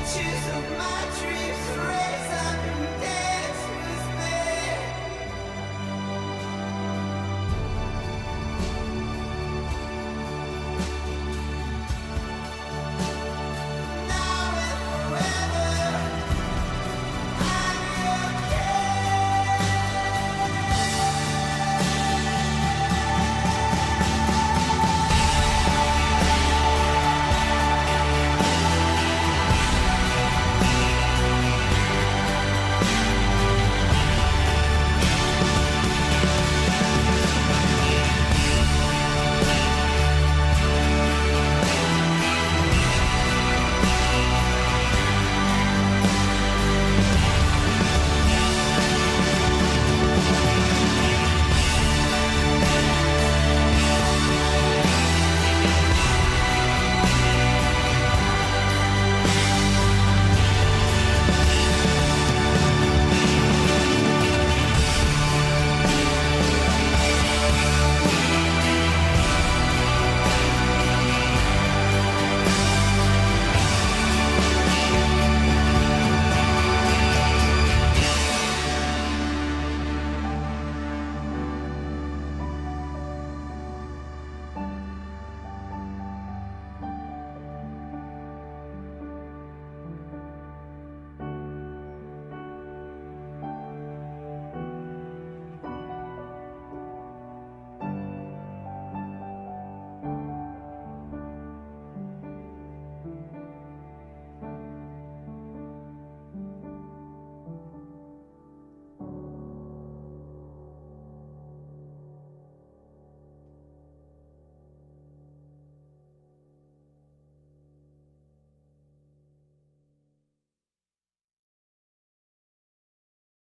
pictures of my dreams raise up and down.